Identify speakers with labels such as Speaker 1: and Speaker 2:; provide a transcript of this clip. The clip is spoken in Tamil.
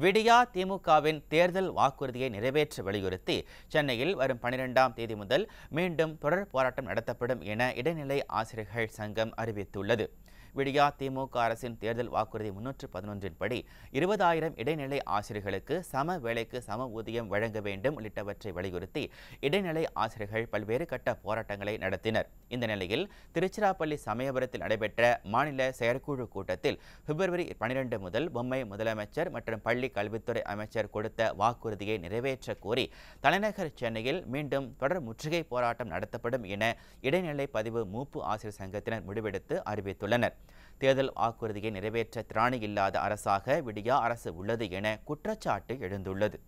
Speaker 1: விடியா திமுகவின் தேர்தல் வாக்குறுதியை நிறைவேற்ற வலியுறுத்தி சென்னையில் வரும் பனிரெண்டாம் தேதி முதல் மீண்டும் தொடர் போராட்டம் நடத்தப்படும் என இடைநிலை ஆசிரியர்கள் சங்கம் அறிவித்துள்ளது. விடியா திமுக அரசின் தேர்தல் வாக்குறுதி முன்னூற்று பதினொன்றின் படி இருபதாயிரம் இடைநிலை ஆசிரியர்களுக்கு சம வேலைக்கு சம ஊதியம் வழங்க வேண்டும் உள்ளிட்டவற்றை வலியுறுத்தி இடைநிலை ஆசிரியர்கள் பல்வேறு கட்ட போராட்டங்களை நடத்தினர். இந்த நிலையில் திருச்சிராப்பள்ளி சமயபுரத்தில் நடைபெற்ற மாநில செயற்குழு கூட்டத்தில் பிப்ரவரி பனிரெண்டு முதல் பொம்மை முதலமைச்சர் மற்றும் பள்ளி கல்வித்துறை அமைச்சர் கொடுத்த வாக்குறுதியை நிறைவேற்ற கோரி தலைநகர் சென்னையில் மீண்டும் தொடர் முற்றுகை போராட்டம் நடத்தப்படும் என இடைநிலை பதிவு மூப்பு ஆசிரியர் சங்கத்தினர் முடிவெடுத்து அறிவித்துள்ளனர். தேர்தல் வாக்குறுதியை நிறைவேற்ற திராணி இல்லாத அரசாக விடியா அரசு உள்ளது என குற்றச்சாட்டு எழுந்துள்ளது.